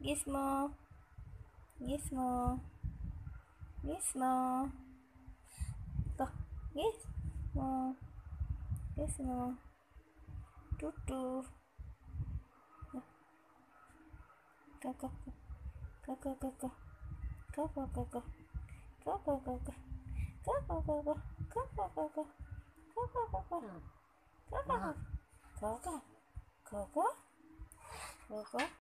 Gizmo. Gizmo. Gizmo. Tuh. Gizmo. Gizmo. Tutu. Kakak. Kakak kakak. Kakak kakak. Kakak kakak. Kakak kakak. Kakak kakak. Kakak kakak. Kakak kakak. Kakak. Kakak. Kakak.